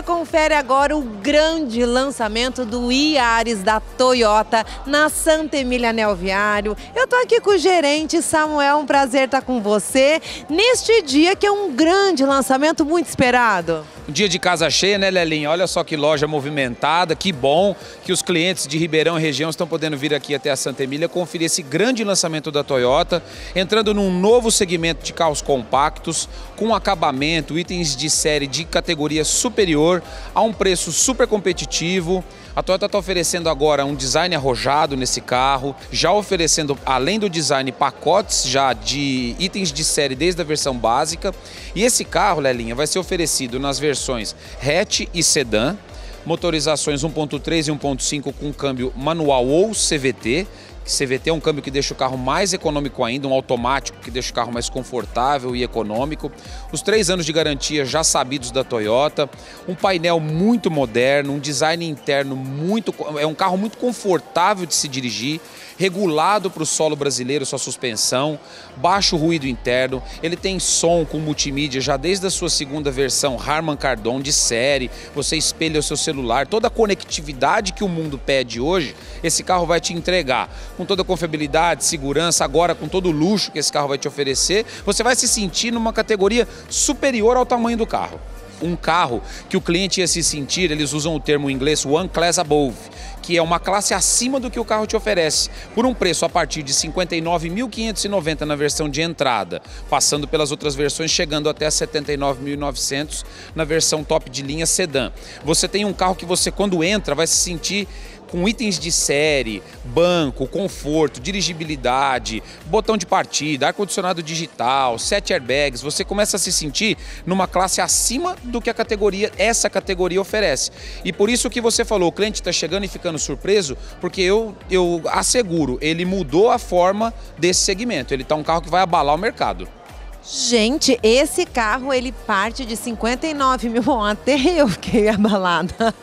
confere agora o grande lançamento do Iaris da Toyota na Santa Emília Viário. Eu tô aqui com o gerente Samuel, um prazer estar com você neste dia que é um grande lançamento muito esperado. Um dia de casa cheia, né, Lelinha? Olha só que loja movimentada, que bom que os clientes de Ribeirão e região estão podendo vir aqui até a Santa Emília conferir esse grande lançamento da Toyota, entrando num novo segmento de carros compactos, com acabamento, itens de série de categoria superior, a um preço super competitivo. A Toyota está oferecendo agora um design arrojado nesse carro, já oferecendo, além do design, pacotes já de itens de série desde a versão básica. E esse carro, Lelinha, vai ser oferecido nas versões hatch e sedã, motorizações 1.3 e 1.5 com câmbio manual ou CVT, CVT é um câmbio que deixa o carro mais econômico ainda, um automático que deixa o carro mais confortável e econômico. Os três anos de garantia já sabidos da Toyota, um painel muito moderno, um design interno muito. É um carro muito confortável de se dirigir, regulado para o solo brasileiro, sua suspensão, baixo ruído interno. Ele tem som com multimídia já desde a sua segunda versão Harman Kardon de série. Você espelha o seu celular, toda a conectividade que o mundo pede hoje, esse carro vai te entregar com toda a confiabilidade, segurança, agora com todo o luxo que esse carro vai te oferecer, você vai se sentir numa categoria superior ao tamanho do carro. Um carro que o cliente ia se sentir, eles usam o termo em inglês One Class Above, que é uma classe acima do que o carro te oferece, por um preço a partir de R$ 59.590 na versão de entrada, passando pelas outras versões, chegando até R$ 79.900 na versão top de linha sedã. Você tem um carro que você, quando entra, vai se sentir com itens de série, banco, conforto, dirigibilidade, botão de partida, ar-condicionado digital, sete airbags, você começa a se sentir numa classe acima do que a categoria, essa categoria oferece. E por isso que você falou, o cliente está chegando e ficando surpreso, porque eu, eu asseguro, ele mudou a forma desse segmento. Ele está um carro que vai abalar o mercado. Gente, esse carro ele parte de 59 mil. Bom, até eu fiquei abalada.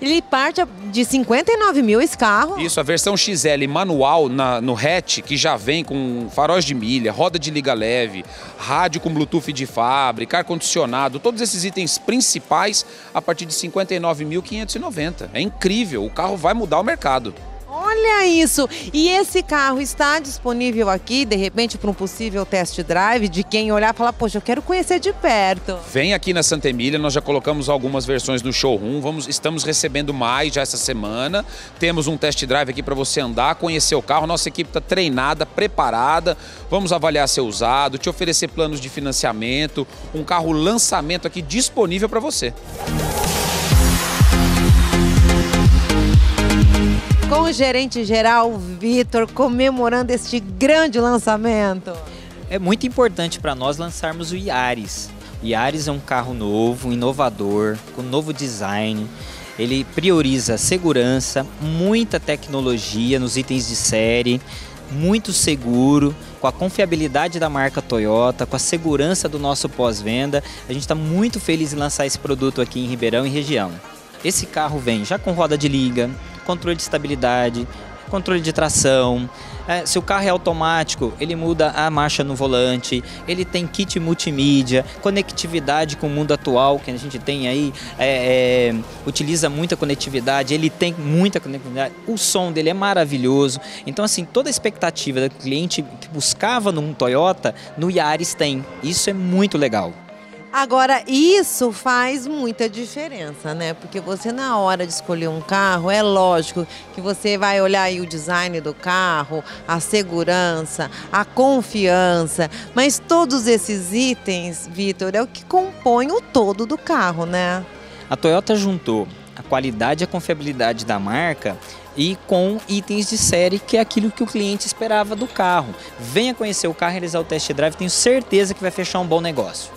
Ele parte de 59 mil esse carro. Isso, a versão XL manual na, no hatch, que já vem com faróis de milha, roda de liga leve, rádio com Bluetooth de fábrica, ar-condicionado, todos esses itens principais a partir de 59.590. É incrível, o carro vai mudar o mercado. Olha isso! E esse carro está disponível aqui, de repente, para um possível test drive de quem olhar e falar, poxa, eu quero conhecer de perto. Vem aqui na Santa Emília, nós já colocamos algumas versões no showroom, vamos, estamos recebendo mais já essa semana. Temos um test drive aqui para você andar, conhecer o carro. Nossa equipe está treinada, preparada. Vamos avaliar seu usado, te oferecer planos de financiamento, um carro lançamento aqui disponível para você. O gerente geral Vitor comemorando este grande lançamento. É muito importante para nós lançarmos o Yaris. O Yaris é um carro novo, inovador, com novo design. Ele prioriza segurança, muita tecnologia nos itens de série, muito seguro, com a confiabilidade da marca Toyota, com a segurança do nosso pós-venda. A gente está muito feliz em lançar esse produto aqui em Ribeirão e região. Esse carro vem já com roda de liga, controle de estabilidade, controle de tração. É, se o carro é automático, ele muda a marcha no volante, ele tem kit multimídia, conectividade com o mundo atual que a gente tem aí, é, é, utiliza muita conectividade, ele tem muita conectividade, o som dele é maravilhoso. Então, assim, toda a expectativa do cliente que buscava num Toyota, no Yaris tem. Isso é muito legal. Agora, isso faz muita diferença, né? Porque você, na hora de escolher um carro, é lógico que você vai olhar aí o design do carro, a segurança, a confiança, mas todos esses itens, Vitor, é o que compõe o todo do carro, né? A Toyota juntou a qualidade e a confiabilidade da marca e com itens de série, que é aquilo que o cliente esperava do carro. Venha conhecer o carro, realizar o test drive, tenho certeza que vai fechar um bom negócio.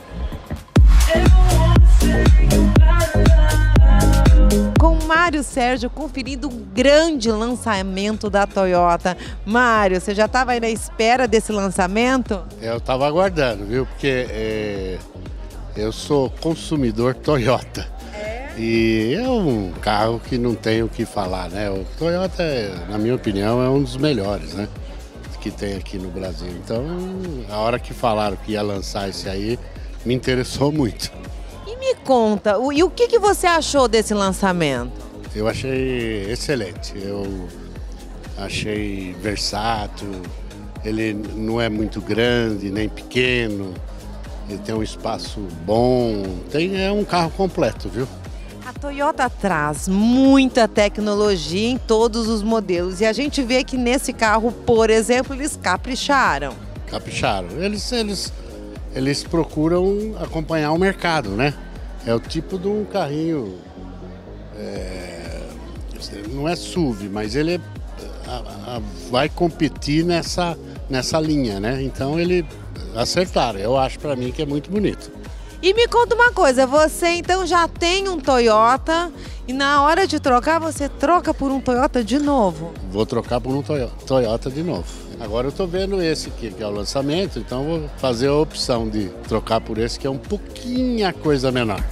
Com Mário Sérgio conferindo o grande lançamento da Toyota. Mário, você já estava aí na espera desse lançamento? Eu estava aguardando, viu? Porque é, eu sou consumidor Toyota. É? E é um carro que não tem o que falar, né? O Toyota, na minha opinião, é um dos melhores, né? Que tem aqui no Brasil. Então, a hora que falaram que ia lançar esse aí, me interessou muito conta, e o que, que você achou desse lançamento? Eu achei excelente. Eu achei versátil. Ele não é muito grande nem pequeno. Ele tem um espaço bom. Tem, é um carro completo, viu? A Toyota traz muita tecnologia em todos os modelos e a gente vê que nesse carro, por exemplo, eles capricharam. Capricharam. Eles, eles, eles procuram acompanhar o mercado, né? É o tipo de um carrinho. é, não é SUV, mas ele é- a- a- vai competir nessa, nessa linha, né? Então ele acertaram. Eu acho para mim que é muito bonito. E me conta uma coisa, você então já tem um Toyota e na hora de trocar você troca por um Toyota de novo? Vou trocar por um Toyo- Toyota de novo. Agora eu tô vendo esse aqui, que é o lançamento, então vou fazer a opção de trocar por esse que é um pouquinho a coisa menor.